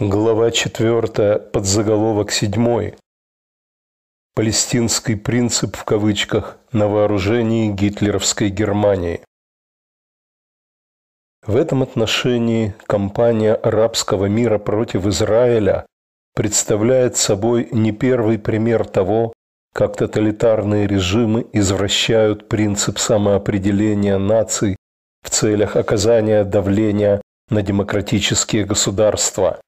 Глава 4, подзаголовок 7. Палестинский принцип в кавычках на вооружении гитлеровской Германии. В этом отношении кампания арабского мира против Израиля представляет собой не первый пример того, как тоталитарные режимы извращают принцип самоопределения наций в целях оказания давления на демократические государства.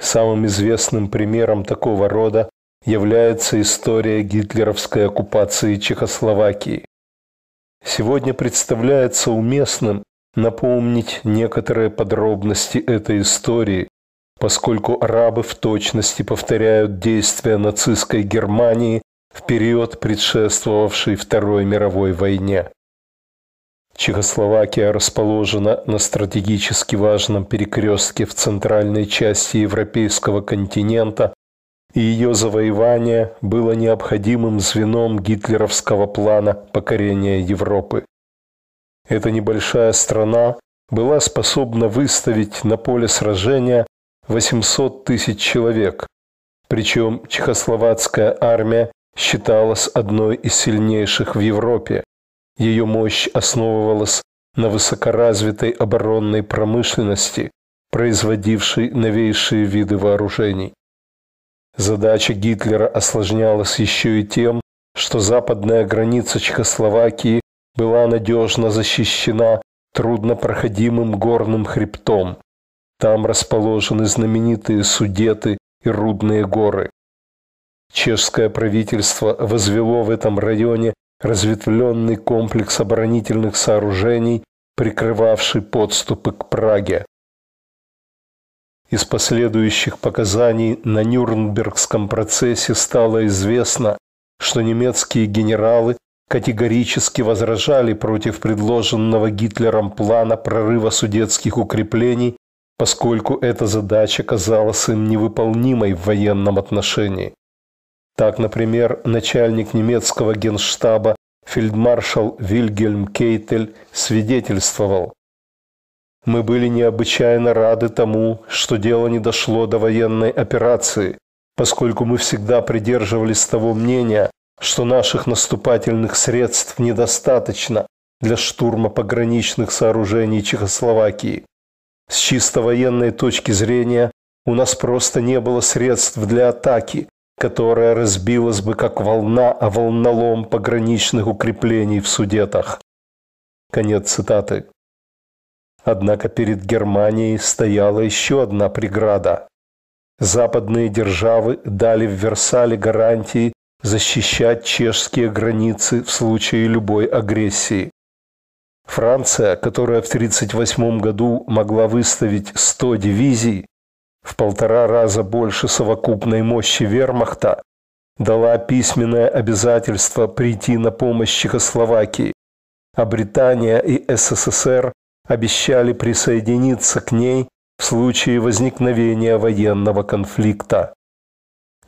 Самым известным примером такого рода является история гитлеровской оккупации Чехословакии. Сегодня представляется уместным напомнить некоторые подробности этой истории, поскольку арабы в точности повторяют действия нацистской Германии в период, предшествовавший Второй мировой войне. Чехословакия расположена на стратегически важном перекрестке в центральной части европейского континента, и ее завоевание было необходимым звеном гитлеровского плана покорения Европы. Эта небольшая страна была способна выставить на поле сражения 800 тысяч человек, причем чехословацкая армия считалась одной из сильнейших в Европе. Ее мощь основывалась на высокоразвитой оборонной промышленности, производившей новейшие виды вооружений. Задача Гитлера осложнялась еще и тем, что западная граница Чехословакии была надежно защищена труднопроходимым горным хребтом. Там расположены знаменитые Судеты и Рудные горы. Чешское правительство возвело в этом районе разветвленный комплекс оборонительных сооружений, прикрывавший подступы к Праге. Из последующих показаний на Нюрнбергском процессе стало известно, что немецкие генералы категорически возражали против предложенного Гитлером плана прорыва судетских укреплений, поскольку эта задача казалась им невыполнимой в военном отношении. Так, например, начальник немецкого генштаба фельдмаршал Вильгельм Кейтель свидетельствовал. Мы были необычайно рады тому, что дело не дошло до военной операции, поскольку мы всегда придерживались того мнения, что наших наступательных средств недостаточно для штурма пограничных сооружений Чехословакии. С чисто военной точки зрения у нас просто не было средств для атаки, которая разбилась бы как волна о волнолом пограничных укреплений в Судетах. Конец цитаты. Однако перед Германией стояла еще одна преграда. Западные державы дали в Версале гарантии защищать чешские границы в случае любой агрессии. Франция, которая в 1938 году могла выставить 100 дивизий, в полтора раза больше совокупной мощи вермахта, дала письменное обязательство прийти на помощь Чехословакии, а Британия и СССР обещали присоединиться к ней в случае возникновения военного конфликта.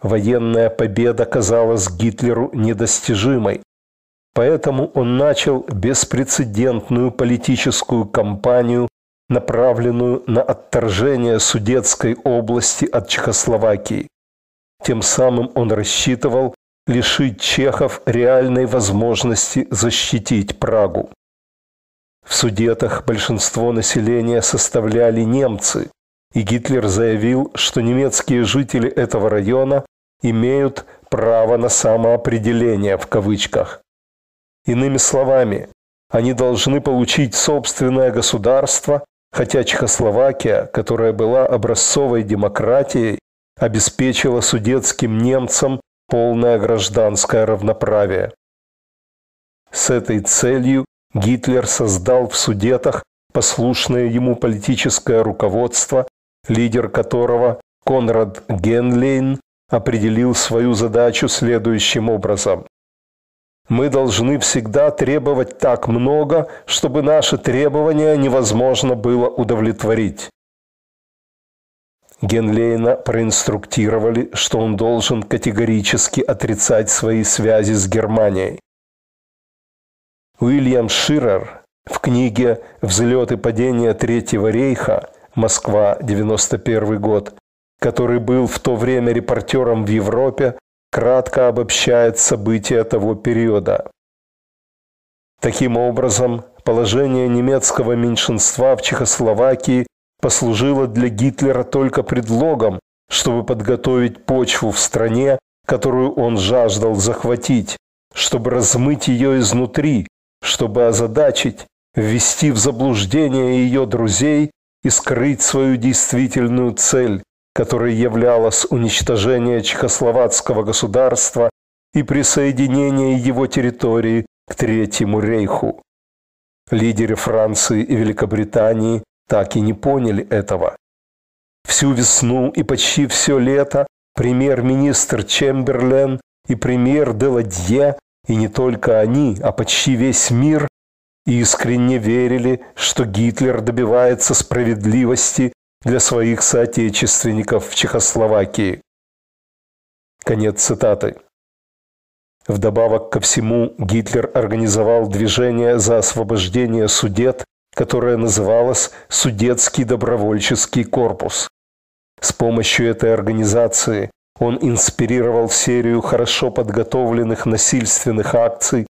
Военная победа казалась Гитлеру недостижимой, поэтому он начал беспрецедентную политическую кампанию направленную на отторжение Судетской области от Чехословакии. Тем самым он рассчитывал лишить чехов реальной возможности защитить Прагу. В Судетах большинство населения составляли немцы, и Гитлер заявил, что немецкие жители этого района имеют право на самоопределение в кавычках. Иными словами, они должны получить собственное государство хотя Чехословакия, которая была образцовой демократией, обеспечила судетским немцам полное гражданское равноправие. С этой целью Гитлер создал в Судетах послушное ему политическое руководство, лидер которого Конрад Генлейн определил свою задачу следующим образом. Мы должны всегда требовать так много, чтобы наши требования невозможно было удовлетворить. Генлейна проинструктировали, что он должен категорически отрицать свои связи с Германией. Уильям Ширер в книге «Взлет и падение Третьего рейха» Москва, 91 год, который был в то время репортером в Европе, кратко обобщает события того периода. Таким образом, положение немецкого меньшинства в Чехословакии послужило для Гитлера только предлогом, чтобы подготовить почву в стране, которую он жаждал захватить, чтобы размыть ее изнутри, чтобы озадачить, ввести в заблуждение ее друзей и скрыть свою действительную цель, которой являлось уничтожение чехословацкого государства и присоединение его территории к Третьему рейху. Лидеры Франции и Великобритании так и не поняли этого. Всю весну и почти все лето премьер-министр Чемберлен и премьер Деладье, и не только они, а почти весь мир искренне верили, что Гитлер добивается справедливости для своих соотечественников в Чехословакии. Конец цитаты. Вдобавок ко всему, Гитлер организовал движение за освобождение судет, которое называлось «Судетский добровольческий корпус». С помощью этой организации он инспирировал серию хорошо подготовленных насильственных акций,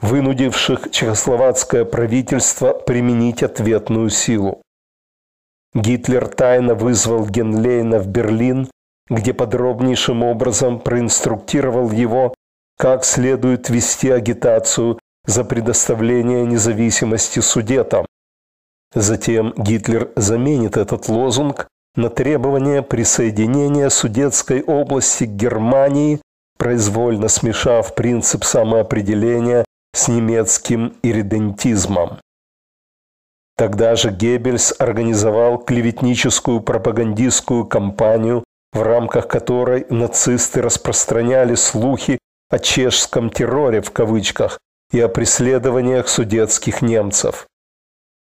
вынудивших чехословацкое правительство применить ответную силу. Гитлер тайно вызвал Генлейна в Берлин, где подробнейшим образом проинструктировал его, как следует вести агитацию за предоставление независимости судетам. Затем Гитлер заменит этот лозунг на требование присоединения Судетской области к Германии, произвольно смешав принцип самоопределения с немецким иридентизмом. Тогда же Геббельс организовал клеветническую пропагандистскую кампанию, в рамках которой нацисты распространяли слухи о чешском терроре в кавычках и о преследованиях судетских немцев.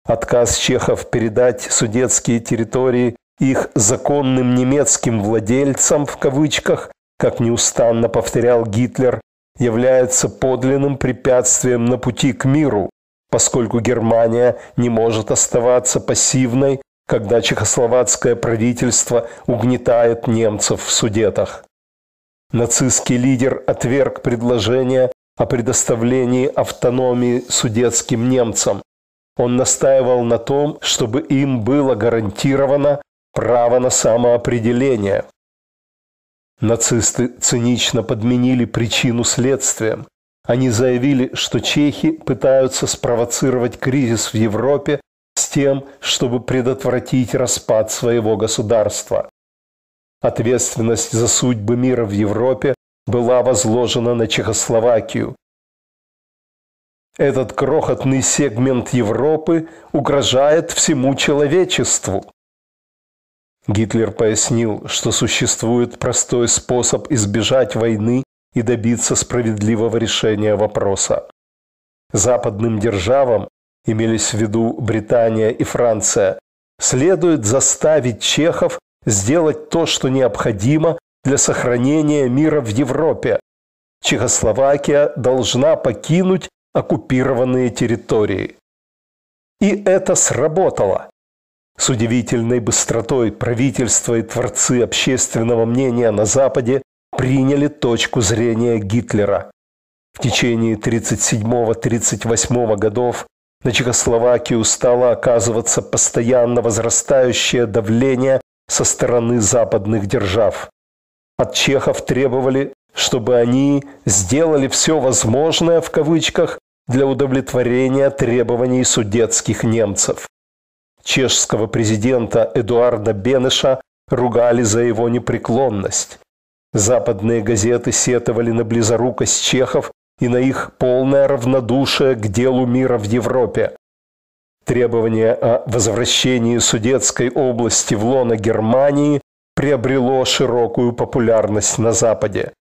Отказ чехов передать судетские территории их законным немецким владельцам в кавычках, как неустанно повторял Гитлер, является подлинным препятствием на пути к миру, поскольку Германия не может оставаться пассивной, когда чехословацкое правительство угнетает немцев в Судетах. Нацистский лидер отверг предложение о предоставлении автономии судетским немцам. Он настаивал на том, чтобы им было гарантировано право на самоопределение. Нацисты цинично подменили причину следствием. Они заявили, что чехи пытаются спровоцировать кризис в Европе с тем, чтобы предотвратить распад своего государства. Ответственность за судьбы мира в Европе была возложена на Чехословакию. Этот крохотный сегмент Европы угрожает всему человечеству. Гитлер пояснил, что существует простой способ избежать войны и добиться справедливого решения вопроса. Западным державам, имелись в виду Британия и Франция, следует заставить чехов сделать то, что необходимо для сохранения мира в Европе. Чехословакия должна покинуть оккупированные территории. И это сработало. С удивительной быстротой правительство и творцы общественного мнения на Западе приняли точку зрения Гитлера. В течение 1937-1938 годов на Чехословакию стало оказываться постоянно возрастающее давление со стороны западных держав. От чехов требовали, чтобы они сделали все возможное в кавычках для удовлетворения требований судетских немцев чешского президента Эдуарда Бенеша ругали за его непреклонность. Западные газеты сетовали на близорукость чехов и на их полное равнодушие к делу мира в Европе. Требование о возвращении Судетской области в лоно Германии приобрело широкую популярность на Западе.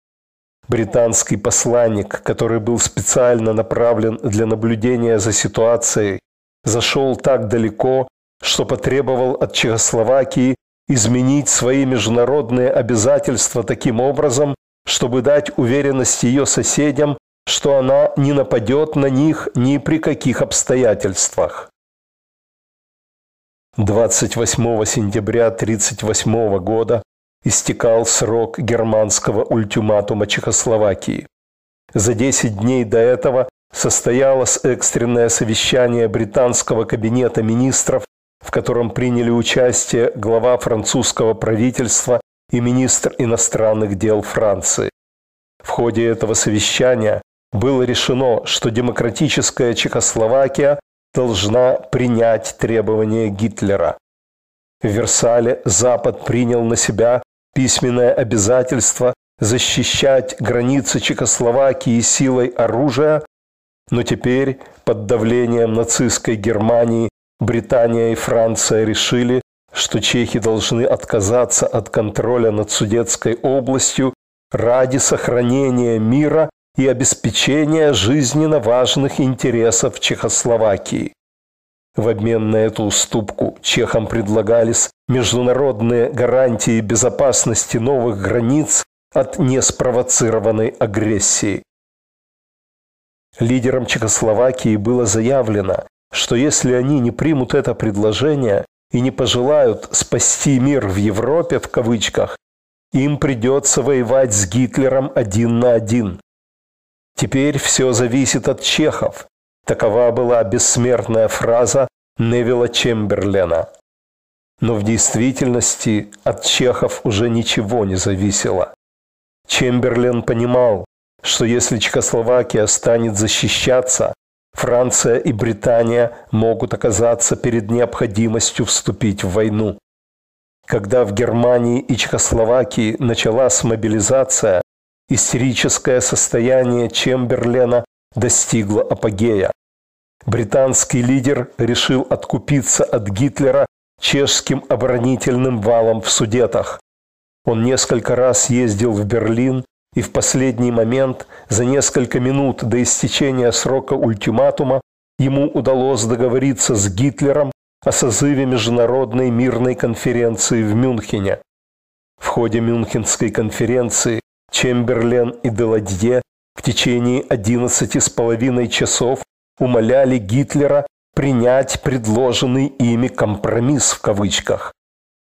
Британский посланник, который был специально направлен для наблюдения за ситуацией, зашел так далеко, что потребовал от Чехословакии изменить свои международные обязательства таким образом, чтобы дать уверенность ее соседям, что она не нападет на них ни при каких обстоятельствах. 28 сентября 1938 года истекал срок германского ультиматума Чехословакии. За 10 дней до этого состоялось экстренное совещание британского кабинета министров, в котором приняли участие глава французского правительства и министр иностранных дел Франции. В ходе этого совещания было решено, что демократическая Чехословакия должна принять требования Гитлера. В Версале Запад принял на себя письменное обязательство защищать границы Чехословакии силой оружия, но теперь под давлением нацистской Германии Британия и Франция решили, что чехи должны отказаться от контроля над Судетской областью ради сохранения мира и обеспечения жизненно важных интересов Чехословакии. В обмен на эту уступку чехам предлагались международные гарантии безопасности новых границ от неспровоцированной агрессии. Лидерам Чехословакии было заявлено, что если они не примут это предложение и не пожелают «спасти мир в Европе» в кавычках, им придется воевать с Гитлером один на один. Теперь все зависит от чехов. Такова была бессмертная фраза Невилла Чемберлена. Но в действительности от чехов уже ничего не зависело. Чемберлен понимал, что если Чехословакия станет защищаться, Франция и Британия могут оказаться перед необходимостью вступить в войну. Когда в Германии и Чехословакии началась мобилизация, истерическое состояние Чемберлена достигло апогея. Британский лидер решил откупиться от Гитлера чешским оборонительным валом в Судетах. Он несколько раз ездил в Берлин и в последний момент, за несколько минут до истечения срока ультиматума, ему удалось договориться с Гитлером о созыве Международной мирной конференции в Мюнхене. В ходе Мюнхенской конференции Чемберлен и Деладье в течение 11 с половиной часов умоляли Гитлера принять предложенный ими компромисс в кавычках.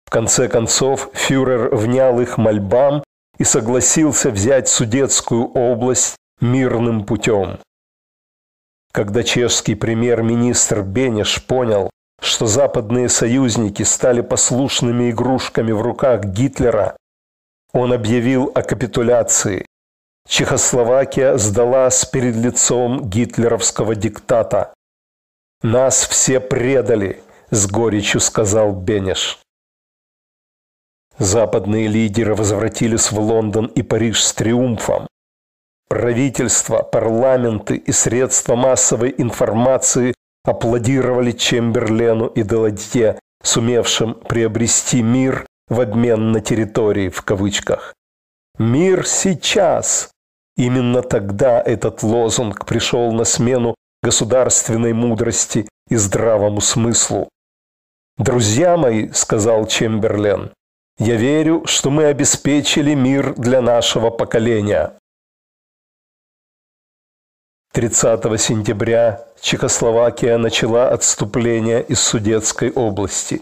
В конце концов фюрер внял их мольбам и согласился взять Судетскую область мирным путем. Когда чешский премьер-министр Бенеш понял, что западные союзники стали послушными игрушками в руках Гитлера, он объявил о капитуляции. Чехословакия сдалась перед лицом гитлеровского диктата. «Нас все предали», – с горечью сказал Бенеш. Западные лидеры возвратились в Лондон и Париж с триумфом. Правительства, парламенты и средства массовой информации аплодировали Чемберлену и Деладье, сумевшим приобрести мир в обмен на территории в кавычках. «Мир сейчас!» Именно тогда этот лозунг пришел на смену государственной мудрости и здравому смыслу. «Друзья мои», — сказал Чемберлен, я верю, что мы обеспечили мир для нашего поколения. 30 сентября Чехословакия начала отступление из Судетской области.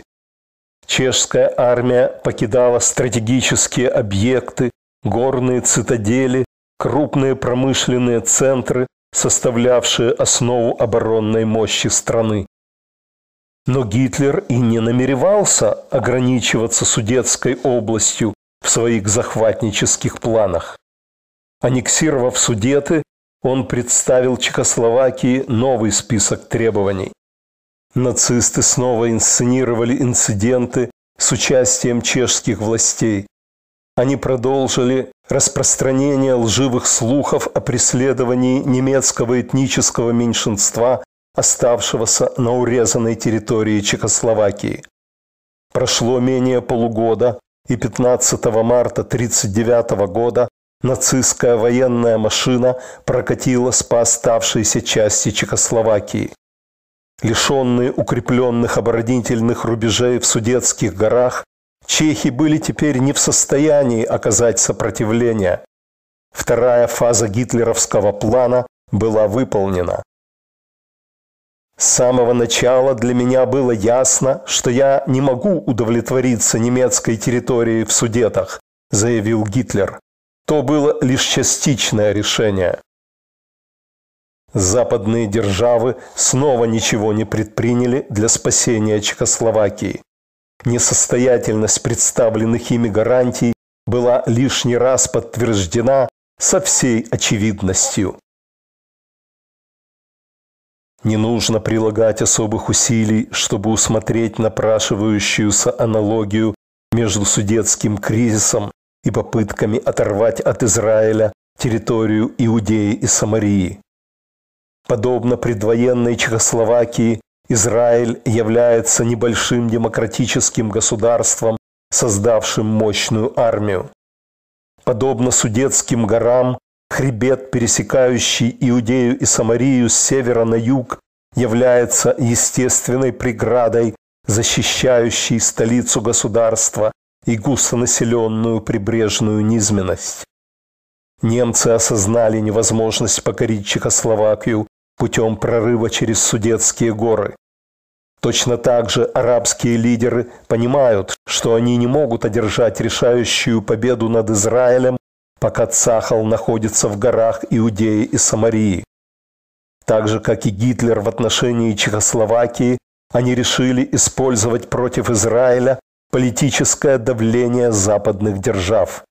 Чешская армия покидала стратегические объекты, горные цитадели, крупные промышленные центры, составлявшие основу оборонной мощи страны. Но Гитлер и не намеревался ограничиваться Судетской областью в своих захватнических планах. Аннексировав Судеты, он представил Чехословакии новый список требований. Нацисты снова инсценировали инциденты с участием чешских властей. Они продолжили распространение лживых слухов о преследовании немецкого этнического меньшинства оставшегося на урезанной территории Чехословакии. Прошло менее полугода, и 15 марта 1939 года нацистская военная машина прокатилась по оставшейся части Чехословакии. Лишенные укрепленных оборонительных рубежей в Судетских горах, чехи были теперь не в состоянии оказать сопротивление. Вторая фаза гитлеровского плана была выполнена. С самого начала для меня было ясно, что я не могу удовлетвориться немецкой территорией в Судетах, заявил Гитлер. То было лишь частичное решение. Западные державы снова ничего не предприняли для спасения Чехословакии. Несостоятельность представленных ими гарантий была лишний раз подтверждена со всей очевидностью. Не нужно прилагать особых усилий, чтобы усмотреть напрашивающуюся аналогию между судетским кризисом и попытками оторвать от Израиля территорию Иудеи и Самарии. Подобно предвоенной Чехословакии, Израиль является небольшим демократическим государством, создавшим мощную армию. Подобно Судетским горам, хребет, пересекающий Иудею и Самарию с севера на юг, является естественной преградой, защищающей столицу государства и густонаселенную прибрежную низменность. Немцы осознали невозможность покорить Чехословакию путем прорыва через Судетские горы. Точно так же арабские лидеры понимают, что они не могут одержать решающую победу над Израилем, пока Цахал находится в горах Иудеи и Самарии. Так же, как и Гитлер в отношении Чехословакии, они решили использовать против Израиля политическое давление западных держав.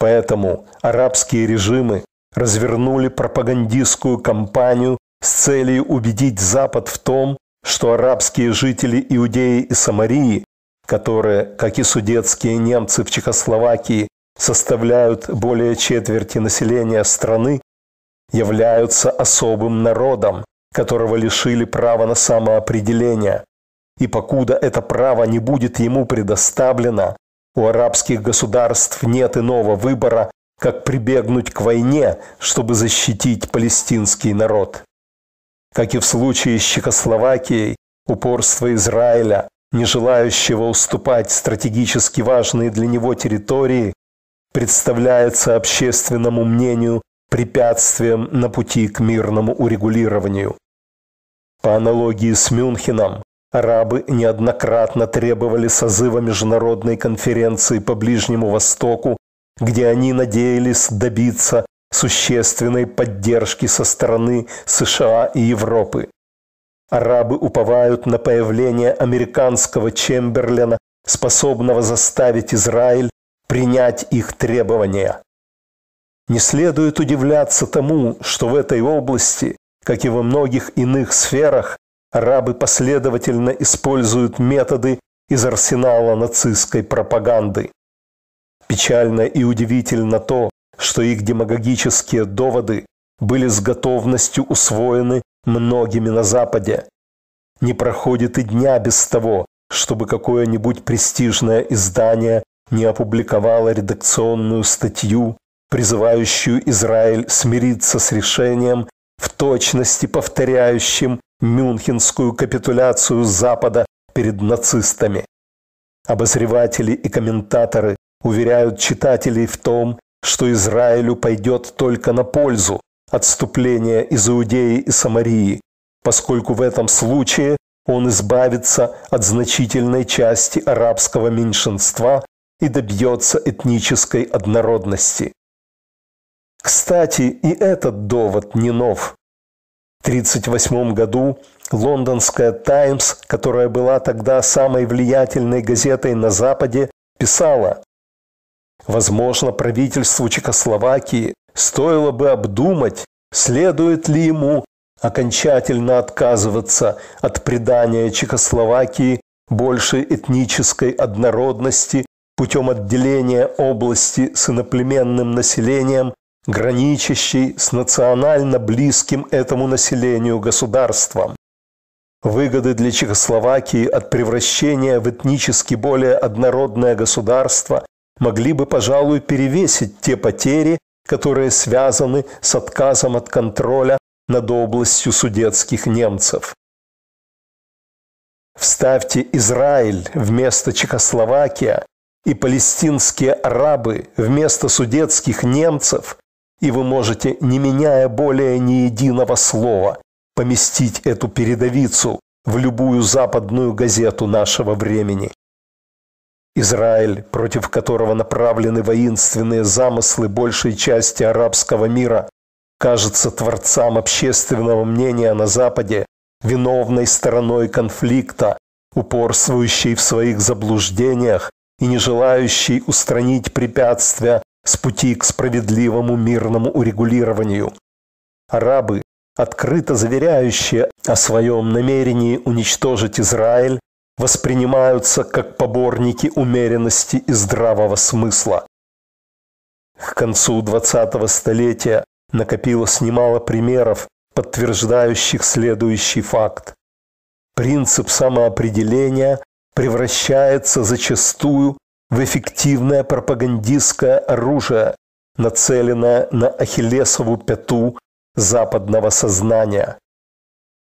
Поэтому арабские режимы развернули пропагандистскую кампанию с целью убедить Запад в том, что арабские жители Иудеи и Самарии, которые, как и судетские немцы в Чехословакии, составляют более четверти населения страны, являются особым народом, которого лишили права на самоопределение. И покуда это право не будет ему предоставлено, у арабских государств нет иного выбора, как прибегнуть к войне, чтобы защитить палестинский народ. Как и в случае с Чехословакией, упорство Израиля, не желающего уступать стратегически важные для него территории, представляется общественному мнению препятствием на пути к мирному урегулированию. По аналогии с Мюнхеном, арабы неоднократно требовали созыва международной конференции по Ближнему Востоку, где они надеялись добиться существенной поддержки со стороны США и Европы. Арабы уповают на появление американского Чемберлена, способного заставить Израиль принять их требования. Не следует удивляться тому, что в этой области, как и во многих иных сферах, арабы последовательно используют методы из арсенала нацистской пропаганды. Печально и удивительно то, что их демагогические доводы были с готовностью усвоены многими на Западе. Не проходит и дня без того, чтобы какое-нибудь престижное издание не опубликовало редакционную статью, призывающую Израиль смириться с решением, в точности повторяющим Мюнхенскую капитуляцию Запада перед нацистами. Обозреватели и комментаторы уверяют читателей в том, что Израилю пойдет только на пользу отступление из Иудеи и Самарии, поскольку в этом случае он избавится от значительной части арабского меньшинства и добьется этнической однородности. Кстати, и этот довод не нов. В 1938 году лондонская «Таймс», которая была тогда самой влиятельной газетой на Западе, писала Возможно, правительству Чехословакии стоило бы обдумать, следует ли ему окончательно отказываться от придания Чехословакии большей этнической однородности путем отделения области с иноплеменным населением, граничащей с национально близким этому населению государством. Выгоды для Чехословакии от превращения в этнически более однородное государство могли бы, пожалуй, перевесить те потери, которые связаны с отказом от контроля над областью судетских немцев. Вставьте Израиль вместо Чехословакия и палестинские арабы вместо судетских немцев, и вы можете, не меняя более ни единого слова, поместить эту передовицу в любую западную газету нашего времени. Израиль, против которого направлены воинственные замыслы большей части арабского мира, кажется творцам общественного мнения на Западе виновной стороной конфликта, упорствующей в своих заблуждениях и не желающей устранить препятствия с пути к справедливому мирному урегулированию. Арабы, открыто заверяющие о своем намерении уничтожить Израиль, воспринимаются как поборники умеренности и здравого смысла. К концу 20-го столетия накопилось немало примеров, подтверждающих следующий факт. Принцип самоопределения превращается зачастую в эффективное пропагандистское оружие, нацеленное на Ахиллесову пяту западного сознания.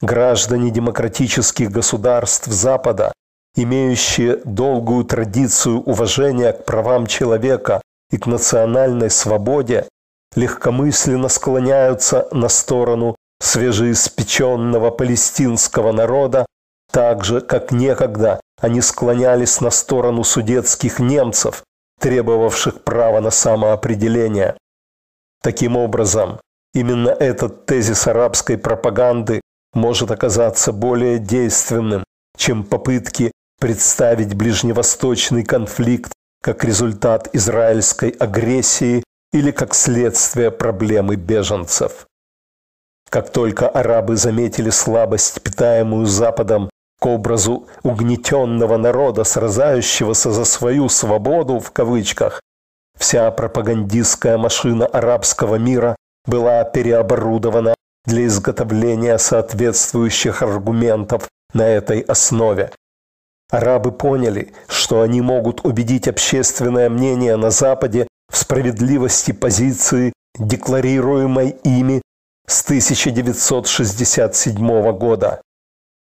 Граждане демократических государств Запада, имеющие долгую традицию уважения к правам человека и к национальной свободе, легкомысленно склоняются на сторону свежеиспеченного палестинского народа, так же, как некогда они склонялись на сторону судетских немцев, требовавших права на самоопределение. Таким образом, именно этот тезис арабской пропаганды может оказаться более действенным, чем попытки представить ближневосточный конфликт как результат израильской агрессии или как следствие проблемы беженцев. Как только арабы заметили слабость, питаемую Западом к образу угнетенного народа, сразающегося за свою «свободу» в кавычках, вся пропагандистская машина арабского мира была переоборудована для изготовления соответствующих аргументов на этой основе. Арабы поняли, что они могут убедить общественное мнение на Западе в справедливости позиции, декларируемой ими с 1967 года.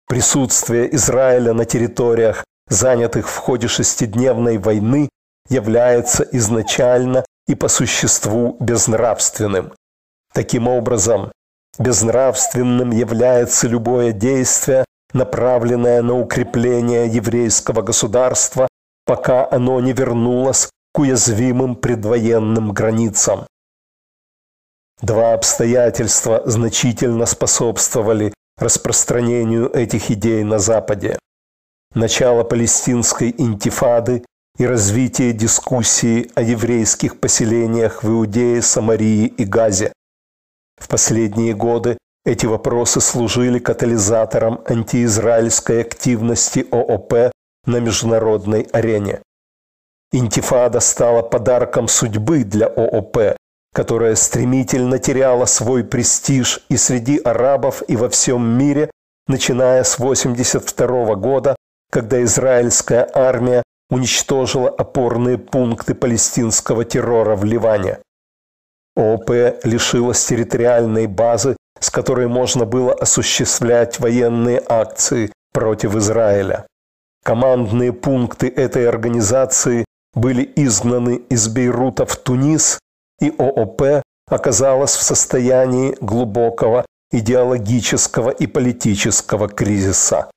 Присутствие Израиля на территориях, занятых в ходе шестидневной войны, является изначально и по существу безнравственным. Таким образом, безнравственным является любое действие, направленное на укрепление еврейского государства, пока оно не вернулось к уязвимым предвоенным границам. Два обстоятельства значительно способствовали распространению этих идей на Западе. Начало палестинской интифады и развитие дискуссии о еврейских поселениях в Иудее, Самарии и Газе. В последние годы эти вопросы служили катализатором антиизраильской активности ООП на международной арене. Интифада стала подарком судьбы для ООП, которая стремительно теряла свой престиж и среди арабов, и во всем мире, начиная с 1982 года, когда израильская армия уничтожила опорные пункты палестинского террора в Ливане. ООП лишилась территориальной базы, с которой можно было осуществлять военные акции против Израиля. Командные пункты этой организации были изгнаны из Бейрута в Тунис, и ООП оказалась в состоянии глубокого идеологического и политического кризиса.